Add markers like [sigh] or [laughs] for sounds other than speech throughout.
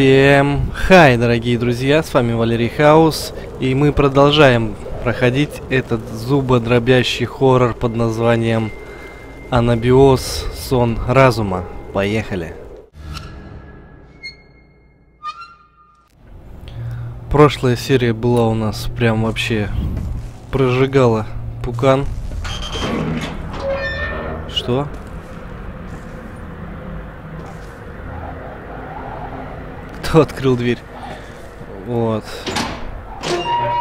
Всем хай, дорогие друзья, с вами Валерий Хаус, и мы продолжаем проходить этот зубодробящий хоррор под названием Анабиоз Сон Разума. Поехали! Прошлая серия была у нас прям вообще прожигала пукан. Что? Кто открыл дверь? Вот.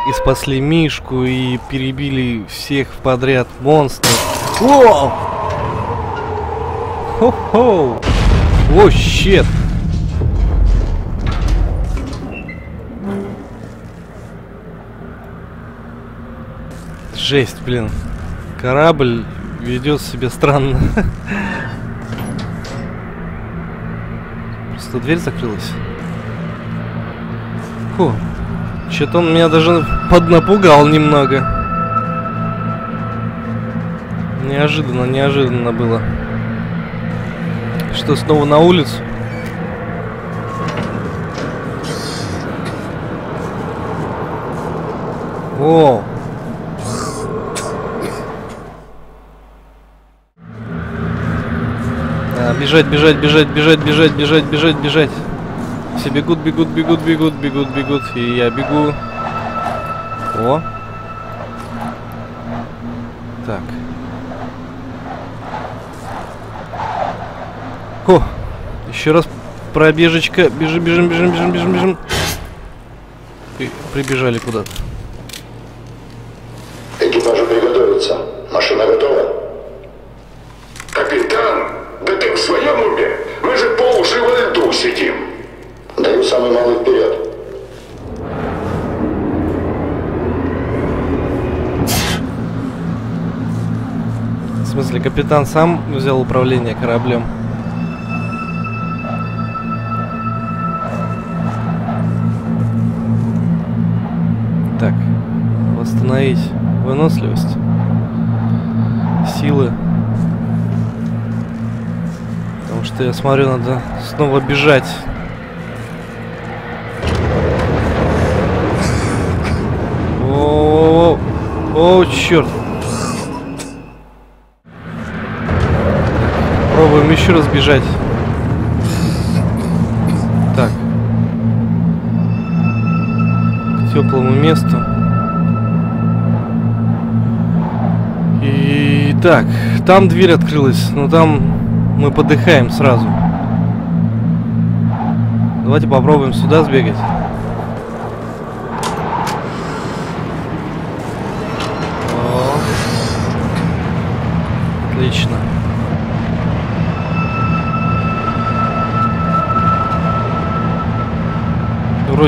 И спасли Мишку, и перебили всех подряд монстров. О! Хо-хо! О, щет! Жесть, блин. Корабль ведет себя странно. [laughs] Просто дверь закрылась. Фу. Что-то он меня даже поднапугал немного. Неожиданно, неожиданно было. Что, снова на улицу? О! Бежать, бежать, бежать, бежать, бежать, бежать, бежать, бежать. Все бегут, бегут, бегут, бегут, бегут, бегут. И я бегу. О. Так. О, еще раз пробежечка. Бежим, бежим, бежим, бежим, бежим, бежим. И прибежали куда-то. Капитан сам взял управление кораблем? Так, восстановить выносливость, силы. Потому что я смотрю, надо снова бежать. О, о, черт. Пробуем еще раз бежать. Так. К теплому месту. И так, там дверь открылась, но там мы подыхаем сразу. Давайте попробуем сюда сбегать.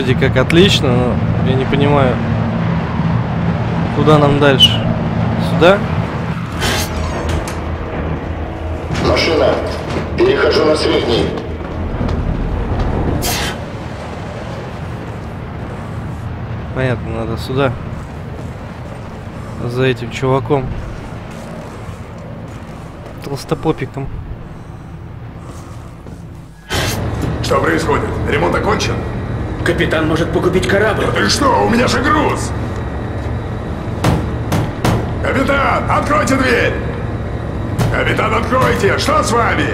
Вроде как отлично, но я не понимаю, куда нам дальше. Сюда? Машина. Перехожу на средний. Понятно, надо сюда. За этим чуваком. Толстопопиком. Что происходит? Ремонт окончен? Капитан может погубить корабль. Ты что? У меня же груз! Капитан, откройте дверь! Капитан, откройте! Что с вами?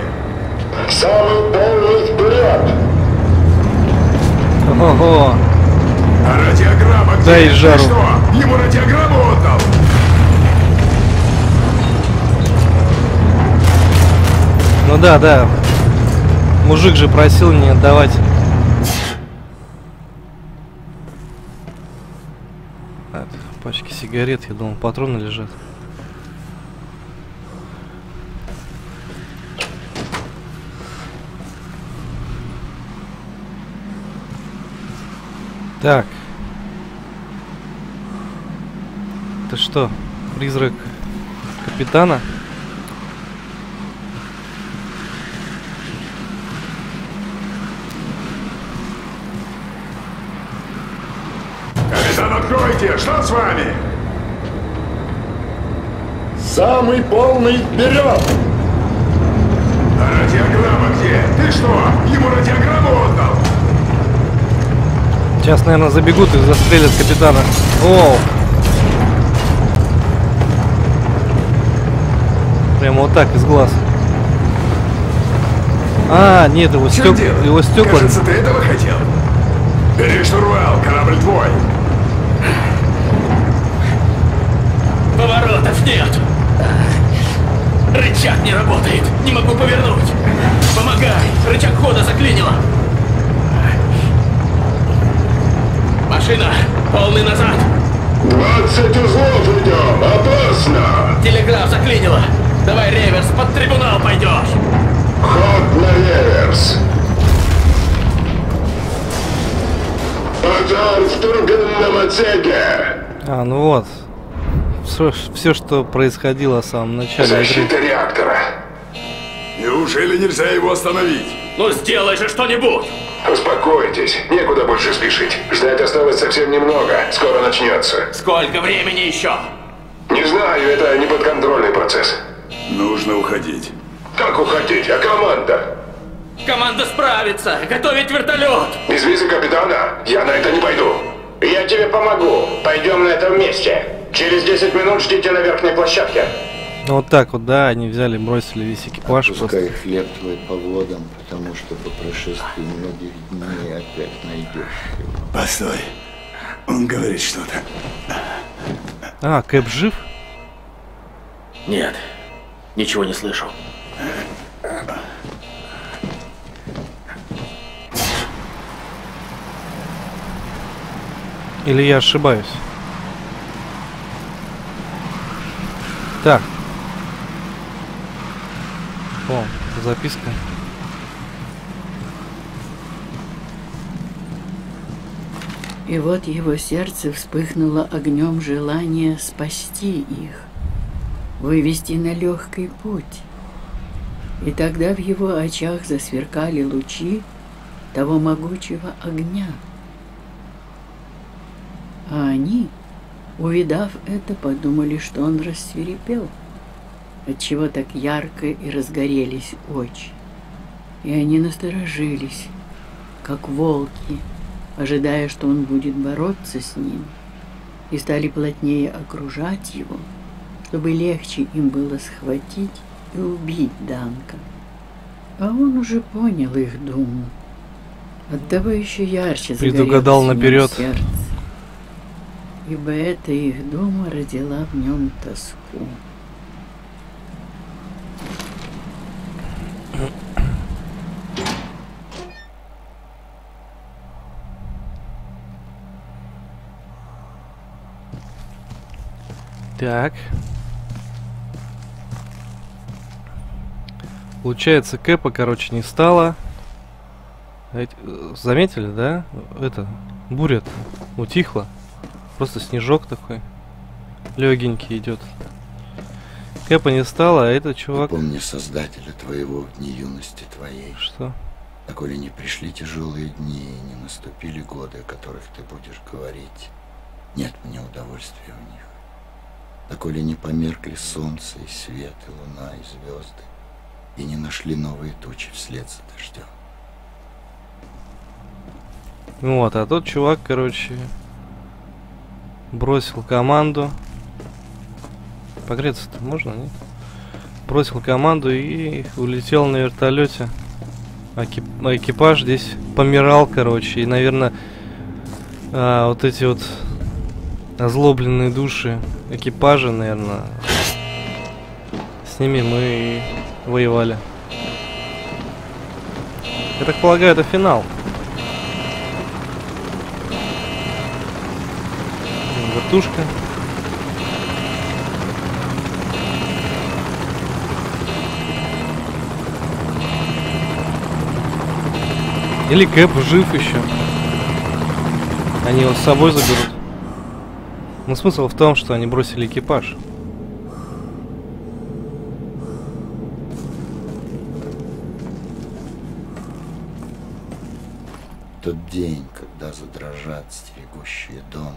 Самый полный вперед. Ого! А радиограмма где? Дай жару. Ты что? Ему радиограмму отдал? Ну да, да. Мужик же просил не отдавать. Так, пачки сигарет, я думал, патроны лежат. Так. Это что, призрак капитана? Откройте! Что с вами? Самый полный вперед. А радиограмма где? Ты что? Ему радиограмму отдал? Сейчас, наверное, забегут и застрелят капитана. Оу! Прямо вот так, из глаз. А, нет, его, В чем стек... дело? его стекла... Кажется, ты этого хотел. Бери штурвал, корабль твой. Поворотов нет. Рычаг не работает. Не могу повернуть. Помогай. Рычаг хода заклинило. Машина. Полный назад. 20 узлов идем! Опасно! Телеграф заклинило. Давай реверс, под трибунал пойдешь. Ход на реверс! Пожар в турбинном отсеке! А, ну вот. Все, что происходило в самом начале игры. Защита реактора! Неужели нельзя его остановить? Ну сделай же что-нибудь. Успокойтесь, некуда больше спешить. Ждать осталось совсем немного, скоро начнется. Сколько времени еще? Не знаю, это не подконтрольный процесс. Нужно уходить. Как уходить, а команда? Команда справится. Готовить вертолет. Без визы капитана я на это не пойду. Я тебе помогу. Пойдем на это вместе. Через 10 минут ждите на верхней площадке. Ну, вот так вот, да, они взяли, бросили весь экипаж просто. Пускай хлеб твой по водам, потому что по прошествии многих дней опять найдешь его. Постой. Он говорит что-то. А, Кэп жив? Нет. Ничего не слышу. Или я ошибаюсь? Так. О, записка. И вот его сердце вспыхнуло огнем желания спасти их, вывести на легкий путь. И тогда в его очах засверкали лучи того могучего огня. А они, увидав это, подумали, что он рассверепел, отчего так ярко и разгорелись очи. И они насторожились, как волки, ожидая, что он будет бороться с ним, и стали плотнее окружать его, чтобы легче им было схватить и убить Данка. А он уже понял их думу. Оттого еще ярче Предугадал наперед. сердце, ибо эта их дума родила в нем тоску. Так. Получается, Кэпа, короче, не стало. Э, Заметили, да? Это, буря утихла. Просто снежок такой. Легенький идет. Кэпа не стало, а этот чувак... Помни создателя твоего дни юности твоей. Что? Доколе не пришли тяжелые дни и не наступили годы, о которых ты будешь говорить, нет мне удовольствия в них. Доколе не померкли солнце и свет, и луна, и звезды, и не нашли новые тучи вслед за дождем. Вот, а тот чувак, короче, бросил команду. Погреться-то можно, нет? Бросил команду и улетел на вертолете. А экип- а экипаж здесь помирал, короче. И, наверное, вот эти вот озлобленные души экипажа, наверное, с ними мы и воевали. Я так полагаю, это финал. Вертушка. Или Кэп жив еще. Они его с собой заберут. Но смысл в том, что они бросили экипаж. Тот день, когда задрожат стерегущие дом,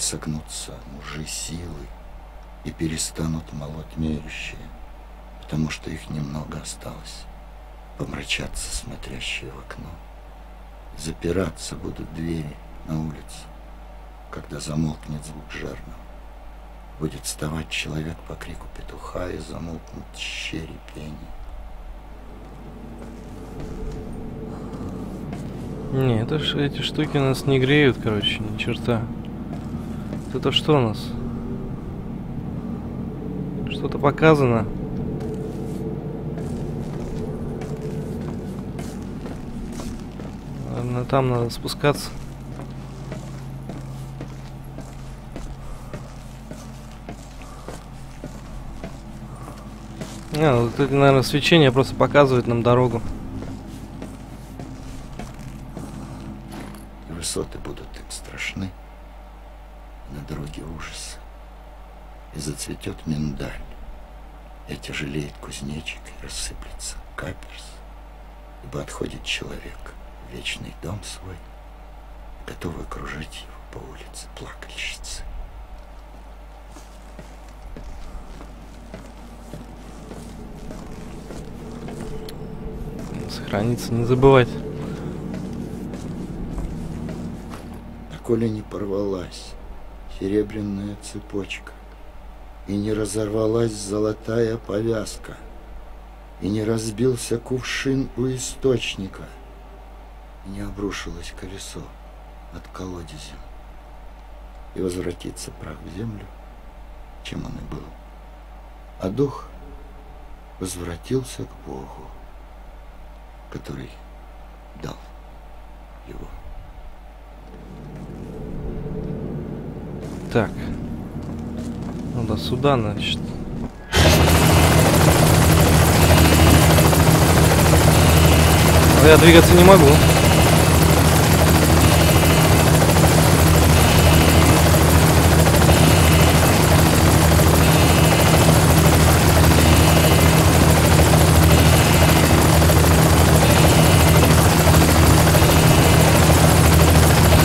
и согнутся мужи силы, и перестанут молоть мерящие, потому что их немного осталось, помрачаться смотрящие в окно. Запираться будут двери, на улице, когда замолкнет звук жернова. Будет вставать человек по крику петуха и замолкнут щери пени. Не, это ж, эти штуки нас не греют, короче, ни черта. Это что у нас? Что-то показано. Наверное, там надо спускаться. А, вот это, наверное, свечение просто показывает нам дорогу. Высоты будут так страшны, и на дороге ужас. И зацветет миндаль, и отяжелеет кузнечик, и рассыплется каперс, ибо отходит человек в вечный дом свой, готовый окружить его по улице плакальщицы. Сохраниться, не забывать. А коли не порвалась серебряная цепочка, И не разорвалась золотая повязка, И не разбился кувшин у источника, И не обрушилось колесо от колодезем, И возвратится прах в землю, чем он и был. А дух возвратился к Богу, который дал его. Так. Надо сюда, значит. Но Я двигаться не могу.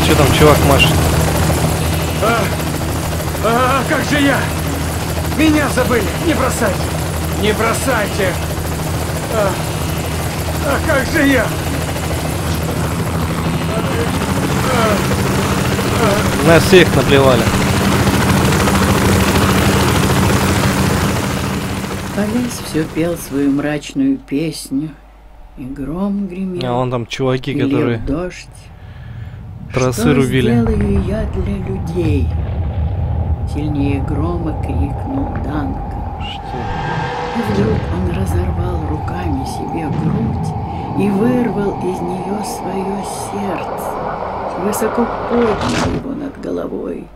Че там чувак машет? А, а как же я? Меня забыли! Не бросайте! Не бросайте! А, а как же я? На всех наплевали. Олесь все пел свою мрачную песню, и гром гремел, А вон там чуваки, которые дождь. тросы Что рубили. сделаю я для людей? Сильнее грома крикнул Данка. Что? И вдруг он разорвал руками себе грудь и вырвал из нее свое сердце, высоко поднял его над головой.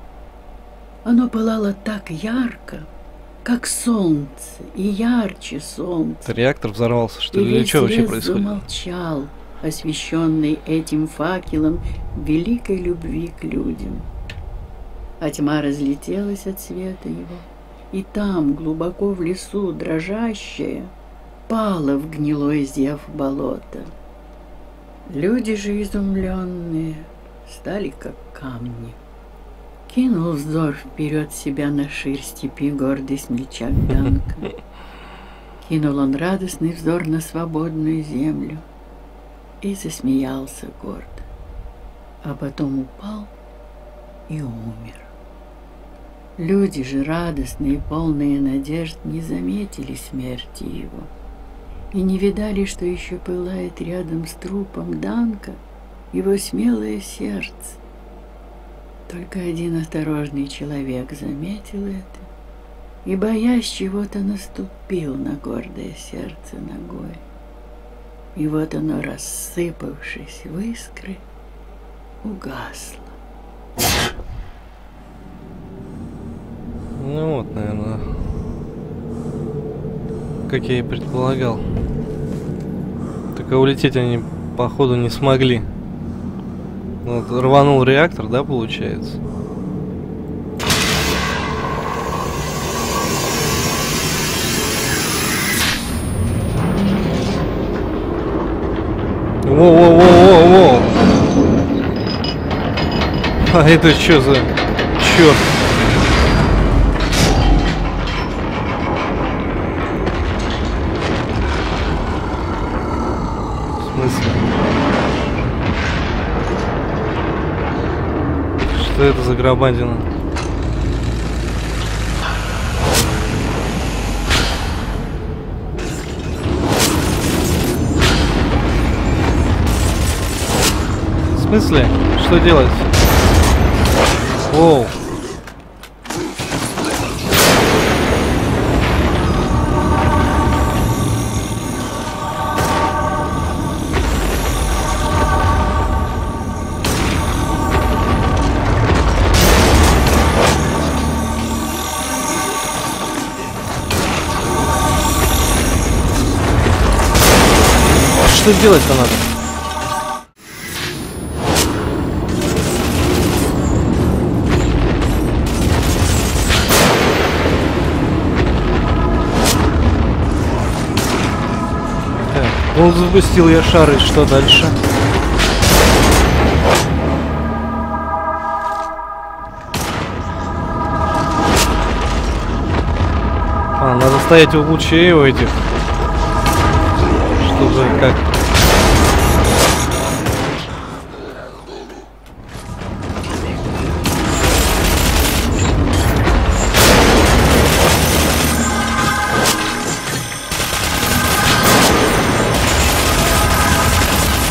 Оно пылало так ярко, как солнце, и ярче солнца. Это реактор взорвался, что И ли? Или что вообще происходит? замолчал, освещенный этим факелом великой любви к людям. А тьма разлетелась от света его, и там, глубоко в лесу, дрожащая, пала в гнилой зев болота. Люди же изумленные стали как камни. Кинул взор вперед себя на ширь степи гордый смельчак Данка. Кинул он радостный взор на свободную землю и засмеялся гордо, а потом упал и умер. Люди же радостные, полные надежд, не заметили смерти его и не видали, что еще пылает рядом с трупом Данка его смелое сердце. Только один осторожный человек заметил это и, боясь чего-то, наступил на гордое сердце ногой. И вот оно, рассыпавшись в искры, угасло. Ну вот, наверное. Как я и предполагал. Только улететь они, походу, не смогли. Вот, рванул реактор, да, получается? Воу-воу-воу-воу-воу! А это что за черт? Что это за громадина? В смысле? Что делать? Оу. Что делать-то надо? Так, он запустил я шары, что дальше? А, надо стоять у лучей у этих. Чтобы как...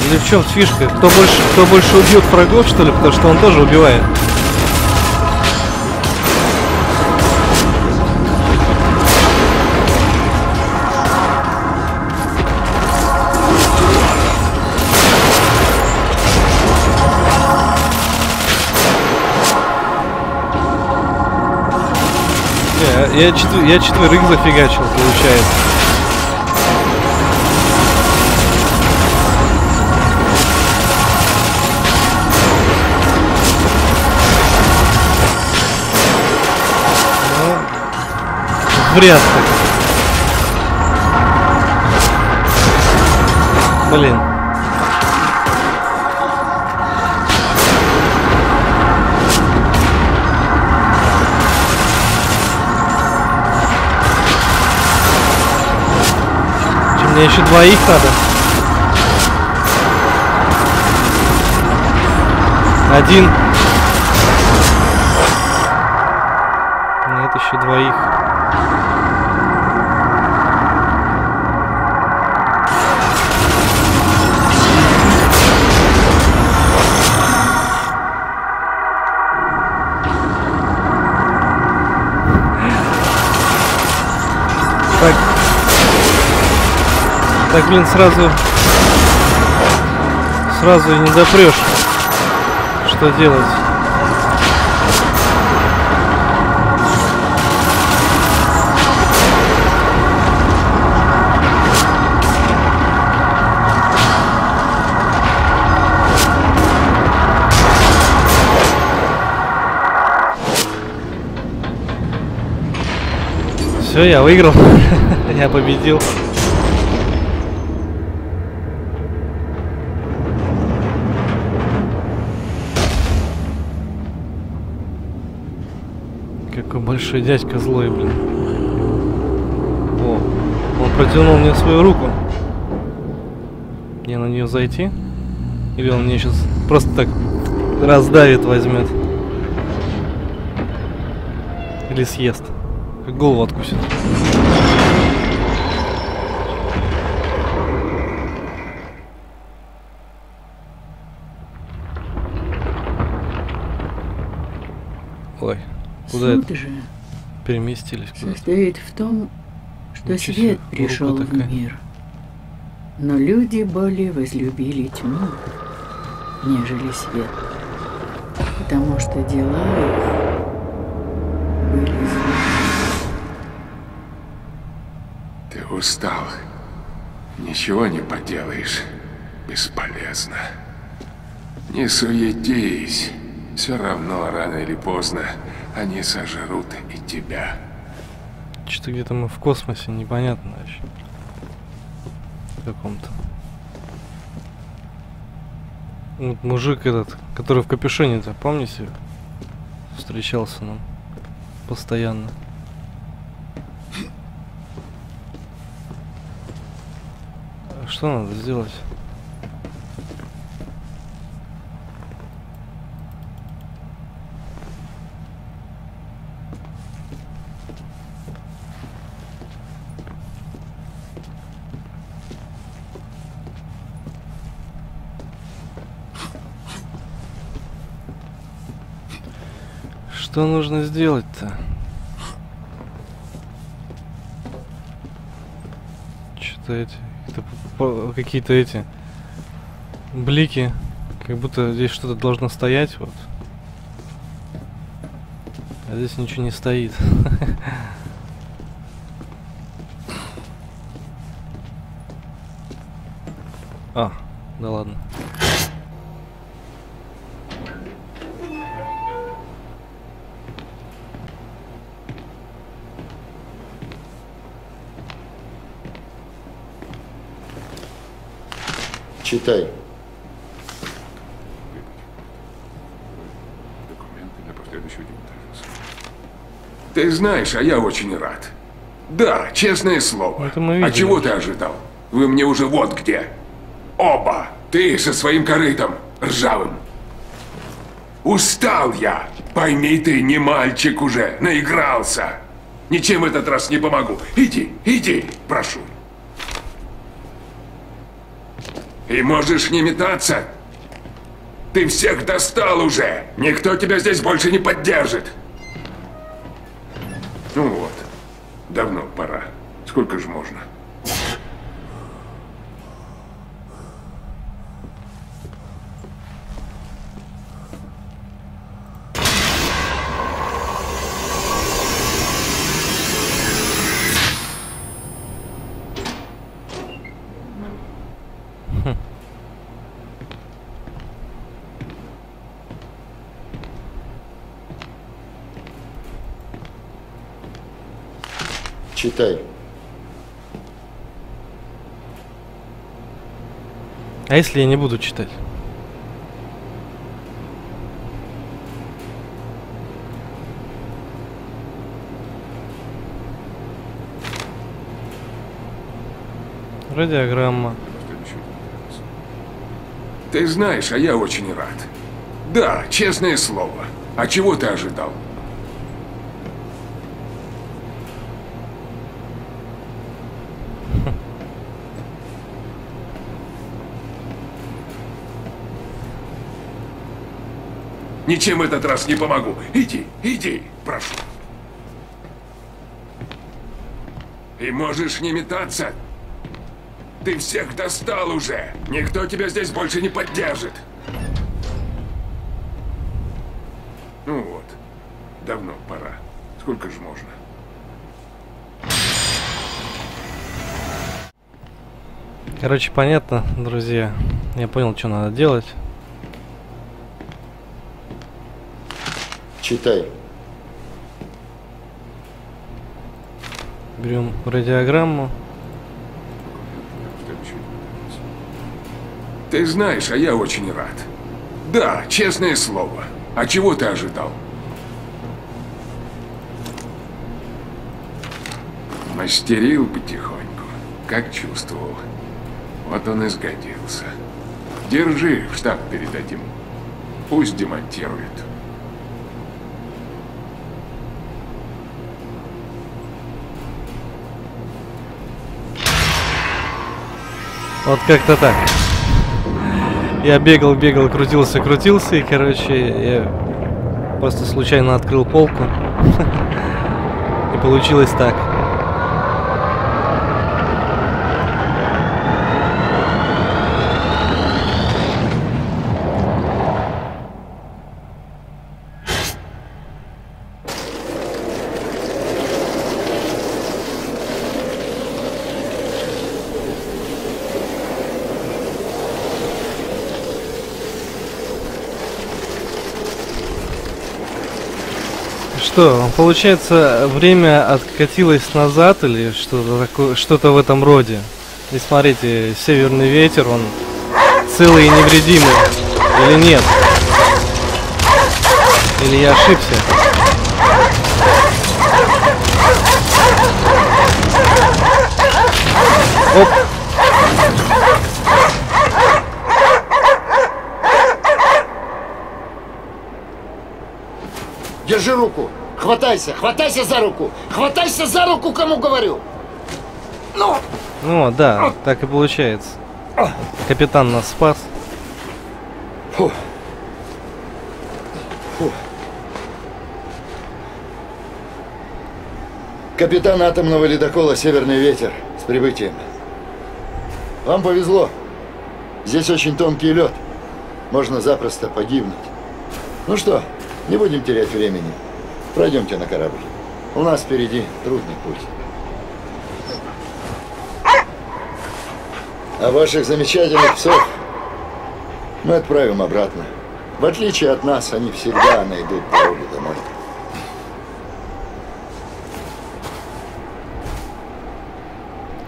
Или в чем фишка? Кто больше, кто больше убьет врагов, что ли? Потому что он тоже убивает. Я, я, четвер- я четверых зафигачил, получается. Вряд ли. Блин. Че, Мне еще двоих надо. Один. Так, блин, сразу... Сразу и не допрешь. Что делать? Все, я выиграл. [laughs] я победил. Большой дядька злой, блин. О, он протянул мне свою руку. Мне на нее зайти? Или он мне сейчас просто так раздавит, возьмет? Или съест? Как голову откусит. Ой, куда Суд это же переместились? Состоит в том, что Ничего свет пришел в такая. мир. Но люди более возлюбили тьму, нежели свет. Потому что дела их были злы. Ты устал. Ничего не поделаешь. Бесполезно. Не суетись. Все равно, рано или поздно, они сожрут и тебя. Что-то где-то мы в космосе, непонятно вообще. Каком-то. Вот мужик этот, который в капюшоне-то, помните? Встречался нам постоянно. А Что надо сделать? Что нужно сделать-то? Что-то эти... Какие-то эти... Блики. Как будто здесь что-то должно стоять, вот. А здесь ничего не стоит. [laughs] А, да ладно. Читай. Документы на последующую демонтажу. Ты знаешь, а я очень рад. Да, честное слово. Это мы а чего ты ожидал? Вы мне уже вот где. Оба. Ты со своим корытом ржавым. Устал я. Пойми ты, не мальчик уже, наигрался. Ничем в этот раз не помогу. Иди, иди, прошу. И можешь не метаться. Ты всех достал уже. Никто тебя здесь больше не поддержит. Ну вот. Давно пора. Сколько же можно? Читай. А если я не буду читать? Радиограмма. Ты знаешь, а я очень рад. Да, честное слово. А чего ты ожидал? Ничем этот раз не помогу. Иди, иди, прошу. И можешь не метаться. Ты всех достал уже. Никто тебя здесь больше не поддержит. Ну вот. Давно пора. Сколько же можно? Короче, понятно, друзья. Я понял, что надо делать. Читай. Берем радиограмму. Ты знаешь, а я очень рад. Да, честное слово. А чего ты ожидал? Мастерил потихоньку, как чувствовал. Вот он и сгодился. Держи, в штаб передадим. Пусть демонтирует. Вот как-то так. Я бегал, бегал, крутился, крутился, и, короче, я просто случайно открыл полку. [laughs] И получилось так. Что, получается, время откатилось назад или что-то такое, что-то в этом роде? И смотрите, северный ветер, он целый и невредимый. Или нет? Или я ошибся? Оп. Держи руку. Хватайся, хватайся за руку. Хватайся за руку, кому говорю. Ну, Ну да, так и получается. Капитан нас спас. Фу. Фу. Капитан атомного ледокола «Северный ветер» с прибытием. Вам повезло. Здесь очень тонкий лед. Можно запросто погибнуть. Ну что, не будем терять времени. Пройдемте на корабль. У нас впереди трудный путь. А ваших замечательных псов мы отправим обратно. В отличие от нас, они всегда найдут дорогу домой.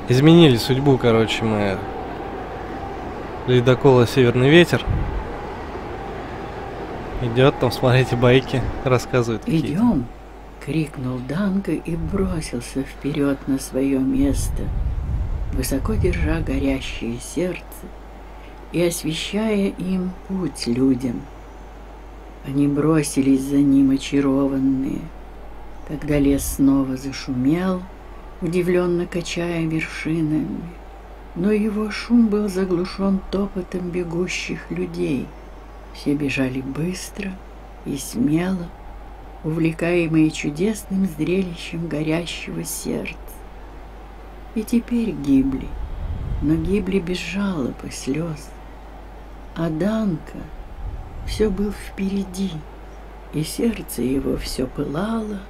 Изменили судьбу, короче, мы ледокола Северный ветер. Идет там, смотрите, байки рассказывает. «Идем!» — крикнул Данка и бросился вперед на свое место, высоко держа горящее сердце и освещая им путь людям. Они бросились за ним очарованные. Тогда лес снова зашумел, удивленно качая вершинами, но его шум был заглушен топотом бегущих людей. Все бежали быстро и смело, увлекаемые чудесным зрелищем горящего сердца. И теперь гибли, но гибли без жалоб и слез. А Данка все был впереди, и сердце его все пылало,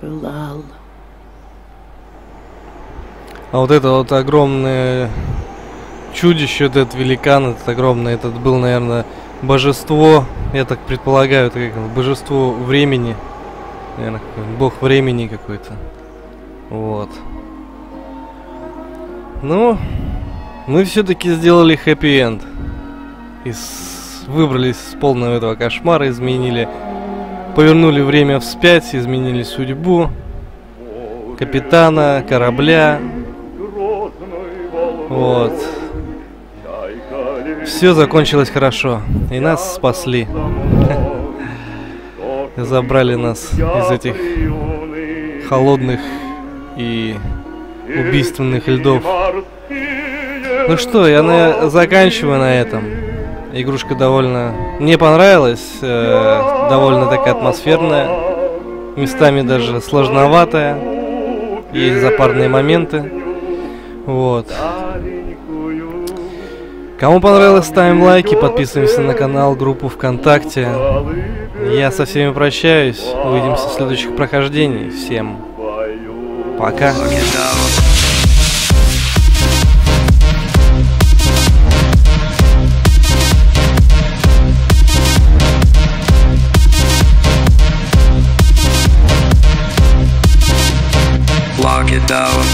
пылало. А вот это вот огромное чудище, вот этот великан, этот огромный, этот был, наверное, божество, я так предполагаю, это как божество времени, наверное, бог времени какой-то. Вот. Ну, мы все-таки сделали хэппи-энд. И с- выбрались из полного этого кошмара, изменили, повернули время вспять, изменили судьбу капитана, корабля. Вот. Все закончилось хорошо. И нас спасли. [laughs] Забрали нас из этих холодных и убийственных льдов. Ну что, я на... заканчиваю на этом. Игрушка довольно... Мне понравилась. э, довольно такая атмосферная. Местами даже сложноватая. Есть запарные моменты. Вот. Кому понравилось, ставим лайки, подписываемся на канал, группу ВКонтакте. Я со всеми прощаюсь. Увидимся в следующих прохождениях. Всем пока. Lock it down.